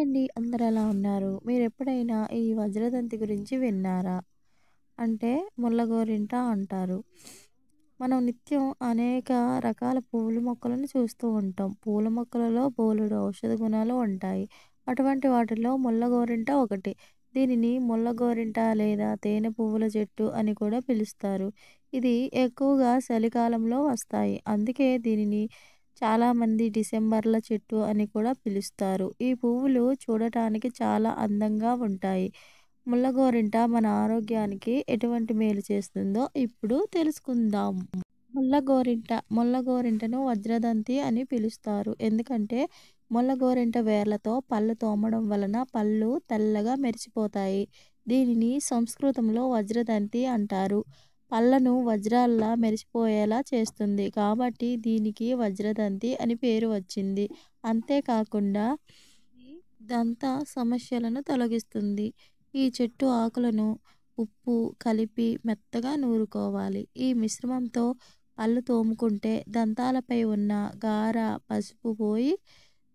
అండి. అందరు ఎలా ఉన్నారు? మీరు ఎప్పుడైనా ఈ వజ్రదంతి గురించి విన్నారా? అంటే ముల్లగోరింట అంటారు. మనం నిత్యం అనేక రకాల పూల మొక్కలను చూస్తూ ఉంటాం. పూల మొక్కలలో బోలెడు ఔషధ గుణాలు ఉంటాయి. అటువంటి వాటిలో ముల్లగోరింట ఒకటి. దీనిని ముల్లగోరింట లేదా తేనె పువ్వుల చెట్టు అని కూడా పిలుస్తారు. ఇది ఎక్కువగా చలికాలంలో వస్తాయి. అందుకే దీనిని చాలామంది డిసెంబర్ల చెట్టు అని కూడా పిలుస్తారు. ఈ పువ్వులు చూడటానికి చాలా అందంగా ఉంటాయి. ముల్లగోరింట మన ఆరోగ్యానికి ఎటువంటి మేలు చేస్తుందో ఇప్పుడు తెలుసుకుందాం. ముల్లగోరింట ముల్లగోరింటను వజ్రదంతి అని పిలుస్తారు. ఎందుకంటే ముల్లగోరింట వేర్లతో పళ్ళు తోమడం వలన పళ్ళు తెల్లగా మెరిచిపోతాయి దీనిని సంస్కృతంలో వజ్రదంతి అంటారు. పళ్ళను వజ్రాల్లా మెరిసిపోయేలా చేస్తుంది. కాబట్టి దీనికి వజ్రదంతి అని పేరు వచ్చింది. అంతేకాకుండా దంత సమస్యలను తొలగిస్తుంది. ఈ చెట్టు ఆకులను ఉప్పు కలిపి మెత్తగా నూరుకోవాలి. ఈ మిశ్రమంతో పళ్ళు తోముకుంటే దంతాలపై ఉన్న గార, పసుపు పోయి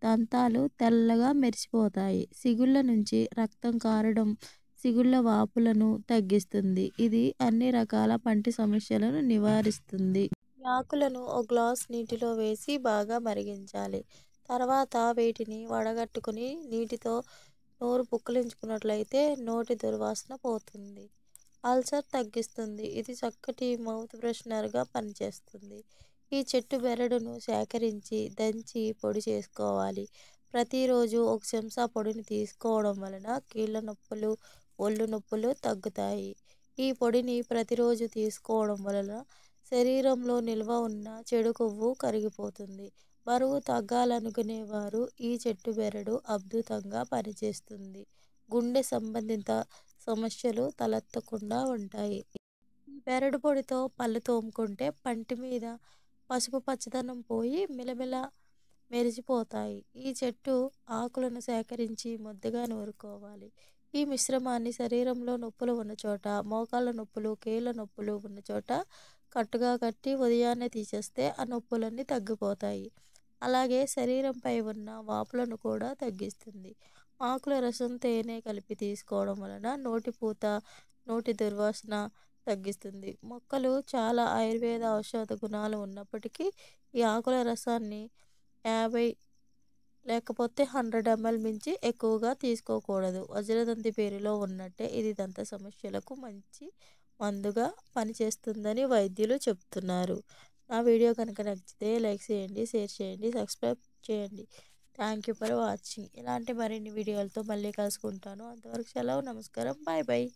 దంతాలు తెల్లగా మెరిసిపోతాయి. సిగుళ్ళ నుంచి రక్తం కారడం, సిగుళ్ళ వాపులను తగ్గిస్తుంది. ఇది అన్ని రకాల పంటి సమస్యలను నివారిస్తుంది. ఈ ఆకులను ఓ గ్లాసు నీటిలో వేసి బాగా మరిగించాలి. తర్వాత వీటిని వడగట్టుకుని నీటితో నోరు పుక్కిలించుకున్నట్లయితే నోటి దుర్వాసన పోతుంది. అల్సర్ తగ్గిస్తుంది. ఇది చక్కటి మౌత్ ఫ్రెషనర్గా పనిచేస్తుంది. ఈ చెట్టు బెరడును సేకరించి దంచి పొడి చేసుకోవాలి. ప్రతిరోజూ ఒక చెంచా పొడిని తీసుకోవడం వలన కీళ్ళ నొప్పులు, ఒళ్ళు నొప్పులు తగ్గుతాయి. ఈ పొడిని ప్రతిరోజు తీసుకోవడం వలన శరీరంలో నిల్వ ఉన్న చెడు కొవ్వు కరిగిపోతుంది. బరువు తగ్గాలనుకునేవారు ఈ చెట్టు బెరడు అద్భుతంగా పనిచేస్తుంది. గుండె సంబంధిత సమస్యలు తలెత్తకుండా ఉంటాయి. బెరడు పొడితో పళ్ళు తోముకుంటే పంటి మీద పసుపు పచ్చదనం పోయి మిలమిలా మెరిసిపోతాయి. ఈ చెట్టు ఆకులను సేకరించి ముద్దగా నూరుకోవాలి. ఈ మిశ్రమాన్ని శరీరంలో నొప్పులు ఉన్న చోట మోకాళ్ళ నొప్పులు, కీళ్ళ నొప్పులు ఉన్న చోట కట్టుగా కట్టి ఉదయాన్నే తీసేస్తే ఆ నొప్పులన్నీ తగ్గిపోతాయి. అలాగే శరీరంపై ఉన్న వాపులను కూడా తగ్గిస్తుంది. ఆకుల రసం, తేనె కలిపి తీసుకోవడం వలన నోటి పూత, నోటి దుర్వాసన తగ్గిస్తుంది. మొక్కలు చాలా ఆయుర్వేద ఔషధ గుణాలు ఉన్నప్పటికీ ఈ ఆకుల రసాన్ని యాభై లేకపోతే హండ్రెడ్ ఎంఎల్ మించి ఎక్కువగా తీసుకోకూడదు. వజ్రదంతి పేరులో ఉన్నట్టే ఇది దంత సమస్యలకు మంచి మందుగా పనిచేస్తుందని వైద్యులు చెప్తున్నారు నా వీడియో కనుక నచ్చితే లైక్ చేయండి, షేర్ చేయండి, సబ్స్క్రైబ్ చేయండి. Thank you for watching. ఇలాంటి మరిన్ని వీడియోలతో మళ్ళీ కలుసుకుంటాను. అంతవరకు సెలవు. నమస్కారం. Bye bye